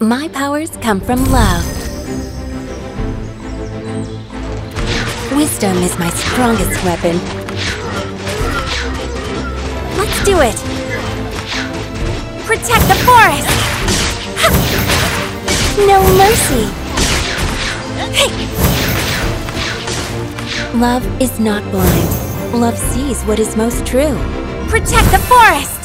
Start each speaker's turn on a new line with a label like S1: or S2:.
S1: My powers come from love. Wisdom is my strongest weapon. Let's do it! Protect the forest! Ha! No mercy! Hey! Love is not blind. Love sees what is most true. Protect the forest!